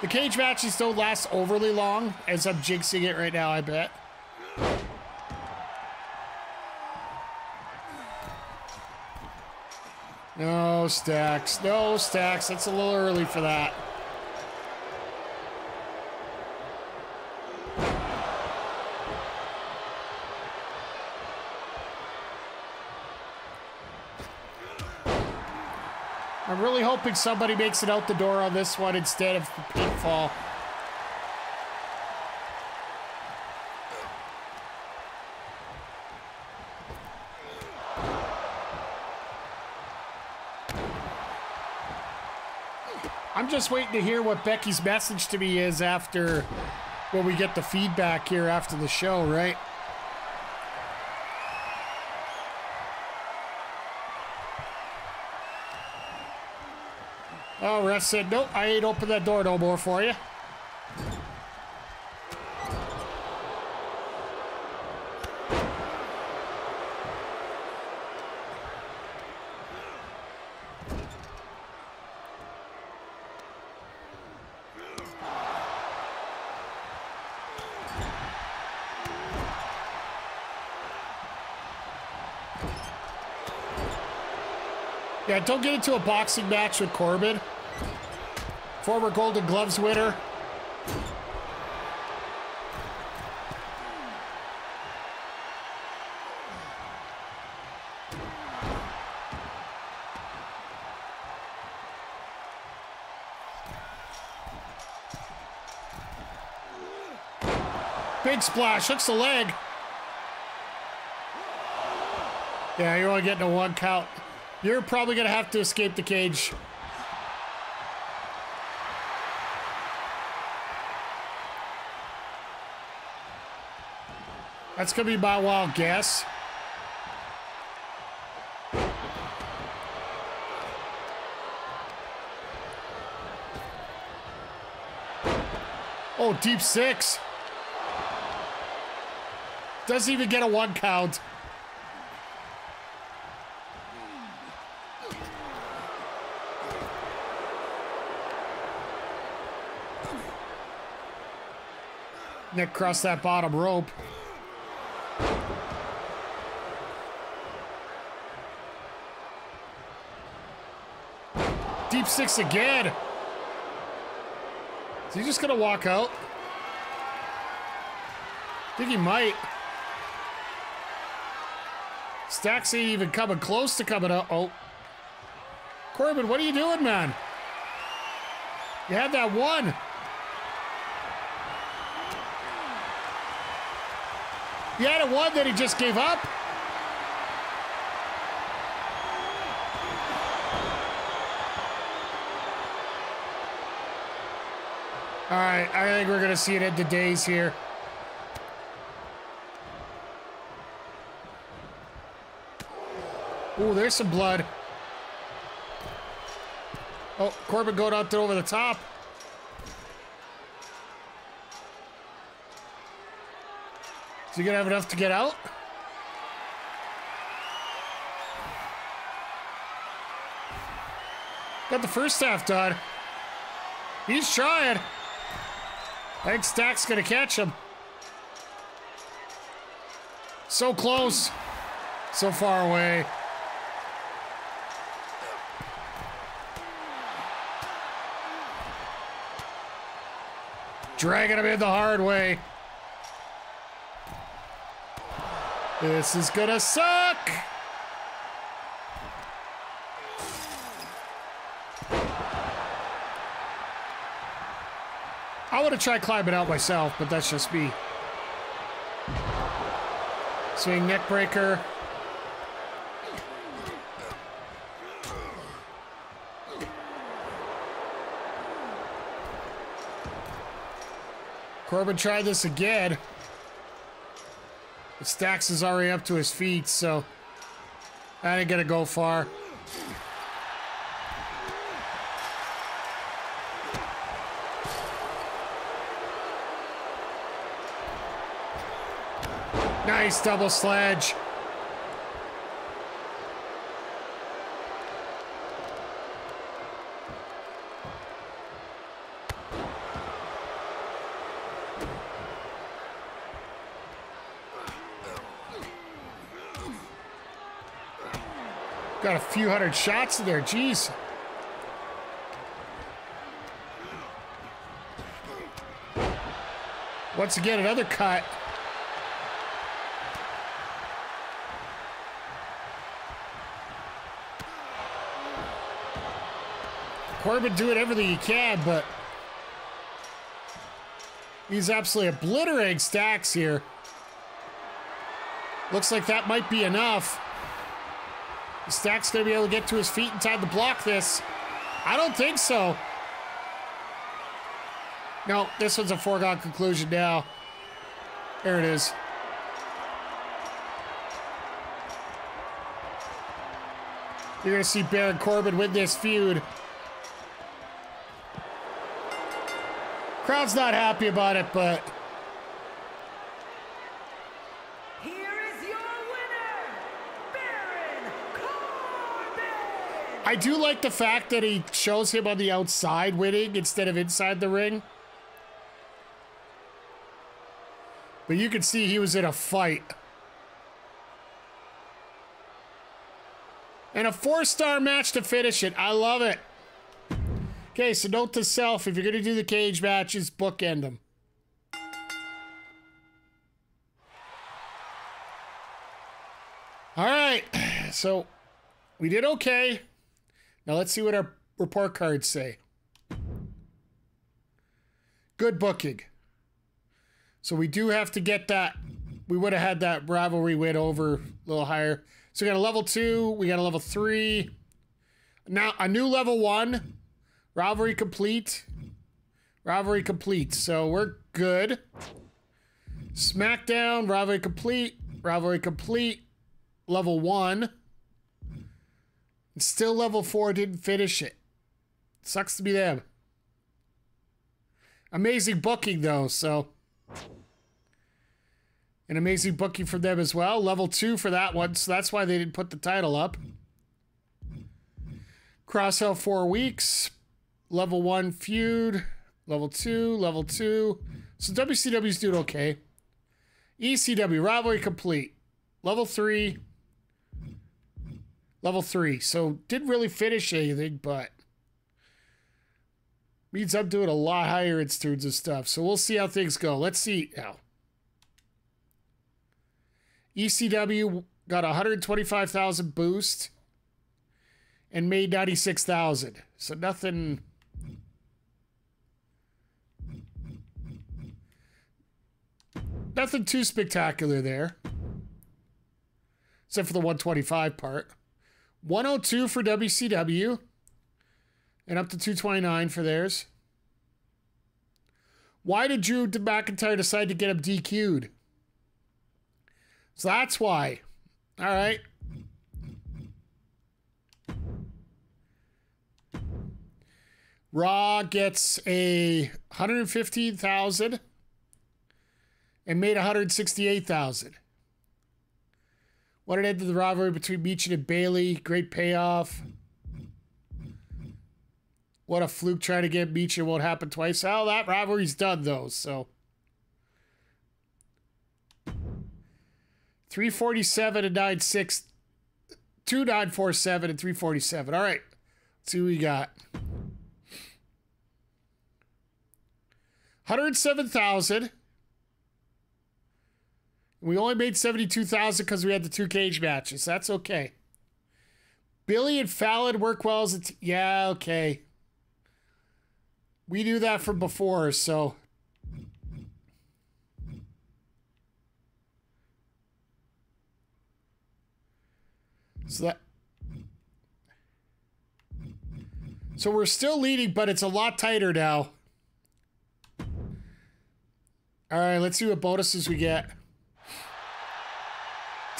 the cage matches don't last overly long, as I'm jinxing it right now. I bet. No, Stacks. No, Stacks. That's a little early for that. I'm really hoping somebody makes it out the door on this one instead of the pitfall. I'm just waiting to hear what Becky's message to me is after when we get the feedback here after the show, right? Oh, ref said, nope, I ain't open that door no more for you. Yeah, don't get into a boxing match with Corbin. Former Golden Gloves winner. Big splash, hooks the leg. Yeah, you're only getting a one count. You're probably going to have to escape the cage. That's going to be my wild guess. Oh, deep six. Doesn't even get a one count. Nick that bottom rope. Deep six again. Is he just gonna walk out? I think he might. Stacks ain't even coming close to coming up. Oh. Corbin, what are you doing, man? You had that one. You had a one that he just gave up? All right, I think we're going to see it end the days here. Ooh, there's some blood. Oh, Corbin going out there over the top. Is he gonna have enough to get out? Got the first half done. He's trying. I think Stack's gonna catch him. So close. So far away. Dragging him in the hard way. This is gonna suck! I want to try climbing out myself, but that's just me. Swing neck breaker. Corbin tried this again. But Stacks is already up to his feet, so that ain't gonna go far. Nice double sledge. Few hundred shots there, jeez. Once again, another cut. Corbin doing everything he can, but he's absolutely obliterating Stacks here. Looks like that might be enough. Stacks gonna be able to get to his feet in time to block this. I don't think so. No, this one's a foregone conclusion now. There it is. You're going to see Baron Corbin win this feud. Crowd's not happy about it, but Here is your winner, Baron Corbin! I do like the fact that he shows him on the outside winning instead of inside the ring. But you can see he was in a fight. And a four-star match to finish it. I love it. Okay, so note to self, if you're going to do the cage matches, bookend them. All right, so we did okay. Now let's see what our report cards say. Good booking. So we do have to get that. We would have had that rivalry win over a little higher. So we got a level two. We got a level three. Now a new level one. Rivalry complete. Rivalry complete. So we're good. SmackDown. Rivalry complete. Rivalry complete. Level one. Still level four didn't finish it. Sucks to be them. Amazing booking though, so an amazing booking for them as well. Level two for that one, so that's why they didn't put the title up. Cross out four weeks. Level one feud. Level two, level two. So WCW's doing okay. ECW rivalry complete. Level three. Level three. So didn't really finish anything, but means I'm doing a lot higher in terms of stuff. So we'll see how things go. Let's see now. ECW got 125,000 boost and made 96,000. So nothing. Nothing too spectacular there. Except for the 125 part. 102 for WCW. And up to 229 for theirs. Why did Drew McIntyre decide to get him DQ'd? So that's why. All right. Raw gets a 115,000 and made 168,000. What it ended the rivalry between Michin and Bayley. Great payoff. What a fluke trying to get Michin won't happen twice. Oh, that rivalry's done though, so. 347 and 96. 2947 and 347. All right. Let's see what we got. 107,000. We only made 72,000 because we had the two cage matches. That's okay. Billy and Fallon work well as a t- Yeah, okay. We knew that from before, so. So that. So we're still leading, but it's a lot tighter now. All right, let's see what bonuses we get.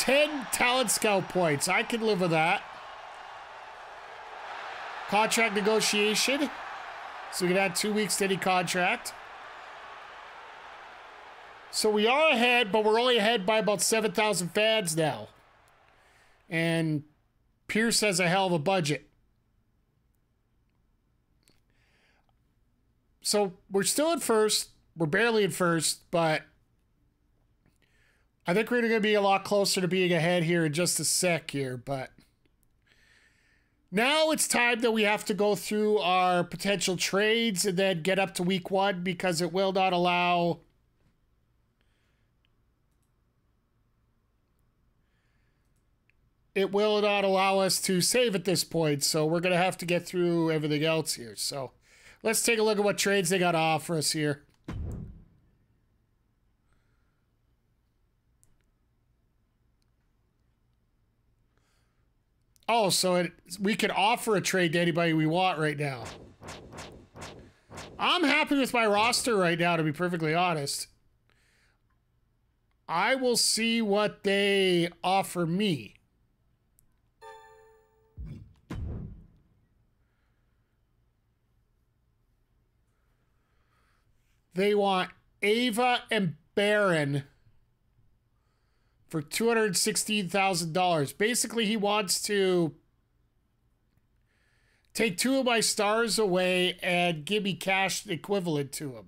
10 talent scout points. I can live with that. Contract negotiation. So we can add two weeks to any contract. So we are ahead, but we're only ahead by about 7,000 fans now. And Pierce has a hell of a budget. So we're still at first. We're barely at first, but I think we're going to be a lot closer to being ahead here in just a sec here. But now it's time that we have to go through our potential trades and then get up to week one because it will not allow. it will not allow us to save at this point. So we're going to have to get through everything else here. So let's take a look at what trades they got to offer us here. Oh, so it, we can offer a trade to anybody we want right now. I'm happy with my roster right now, to be perfectly honest. I will see what they offer me. They want Ava and Baron for $216,000. Basically, he wants to take two of my stars away and give me cash equivalent to him.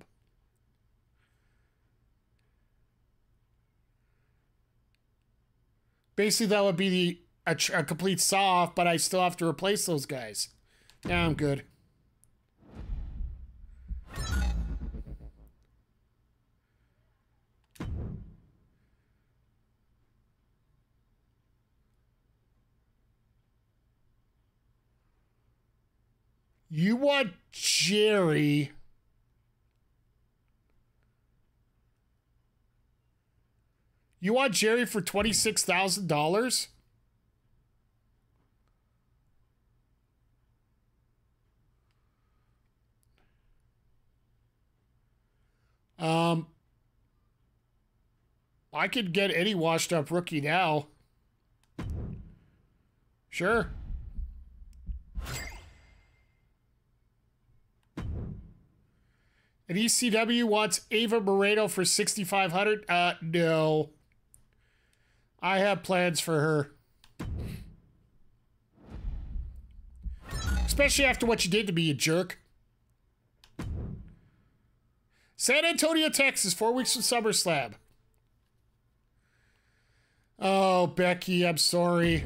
Basically, that would be the a, a complete saw off, but I still have to replace those guys. Now I'm good. You want Jerry. You want Jerry for $26,000? Um, I could get any washed up rookie now. Sure. And ECW wants Ava Moreno for 6500 Uh, no. I have plans for her. Especially after what you did to me, you jerk. San Antonio, Texas, four weeks from SummerSlam. Oh, Becky, I'm sorry.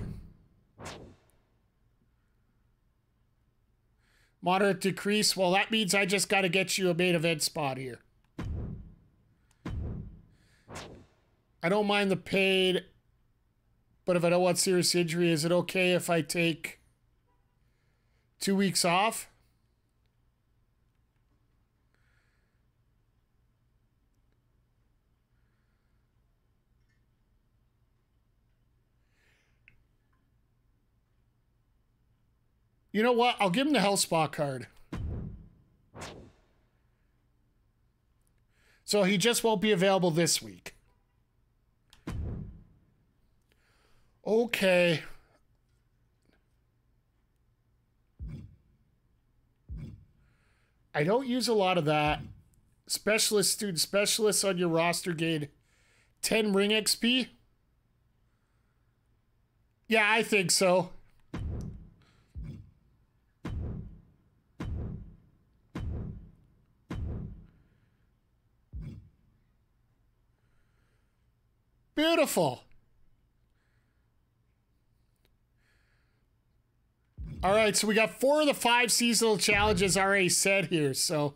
Moderate decrease. Well, that means I just got to get you a main event spot here. I don't mind the paid, but if I don't want serious injury, is it okay if I take two weeks off? You know what? I'll give him the Hell Spa card. So he just won't be available this week. Okay. I don't use a lot of that. Specialist, student specialist on your roster gain 10 ring XP. Yeah, I think so. Beautiful. All right, so we got four of the five seasonal challenges already set here. So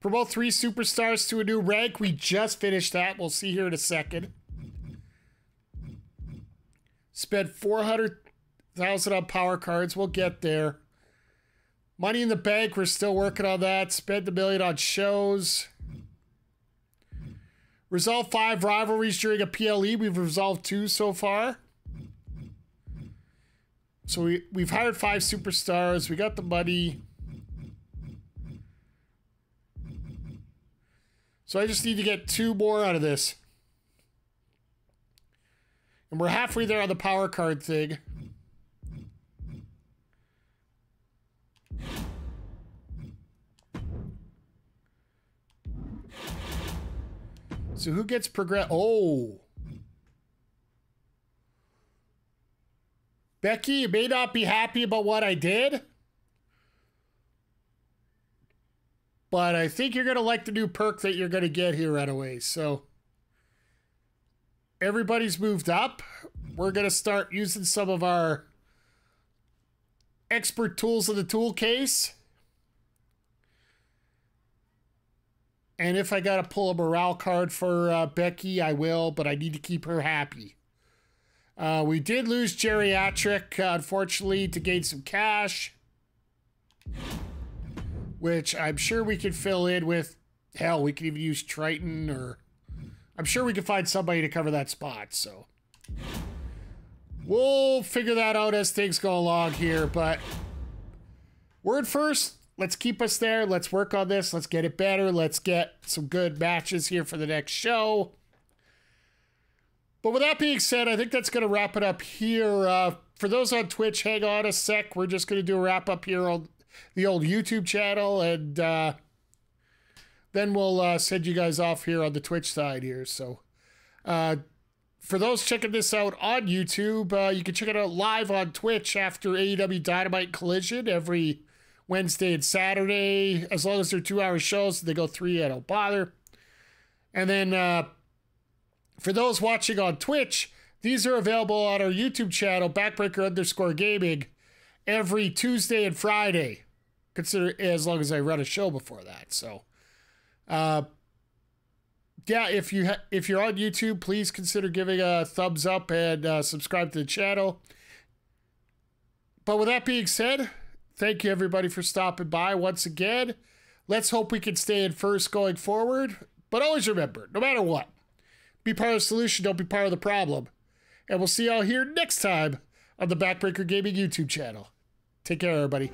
promote three superstars to a new rank. We just finished that. We'll see here in a second. Spent 400,000 on power cards. We'll get there. Money in the bank. We're still working on that. Spent a million on shows. Resolve five rivalries during a PLE. We've resolved two so far. So we, we've hired five superstars. We got the money. So I just need to get two more out of this. And we're halfway there on the power card thing. So who gets progress? Oh. Becky, you may not be happy about what I did. But I think you're going to like the new perk that you're going to get here right away. So everybody's moved up. We're going to start using some of our expert tools in the tool case. And if I got to pull a morale card for uh, Becky, I will, but I need to keep her happy. Uh, we did lose Jerry Hatrick, unfortunately, to gain some cash, which I'm sure we could fill in with. Hell, we could even use Triton, or I'm sure we could find somebody to cover that spot. So we'll figure that out as things go along here. But word first, let's keep us there. Let's work on this. Let's get it better. Let's get some good matches here for the next show. But with that being said, I think that's going to wrap it up here. Uh, for those on Twitch, hang on a sec. We're just going to do a wrap up here on the old YouTube channel, and uh, then we'll uh, send you guys off here on the Twitch side here. So, uh, for those checking this out on YouTube, uh, you can check it out live on Twitch after AEW Dynamite Collision every Wednesday and Saturday. As long as they're two hour shows, they go three, I don't bother. And then uh, for those watching on Twitch, these are available on our YouTube channel, Backbreaker underscore gaming, every Tuesday and Friday. Consider as long as I run a show before that. So, uh, yeah, if you if you're on YouTube, please consider giving a thumbs up and uh, subscribe to the channel. But with that being said, thank you everybody for stopping by once again. Let's hope we can stay in first going forward. But always remember, no matter what, be part of the solution, don't be part of the problem. And we'll see y'all here next time on the Backbreaker Gaming YouTube channel. Take care, everybody.